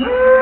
Hmm.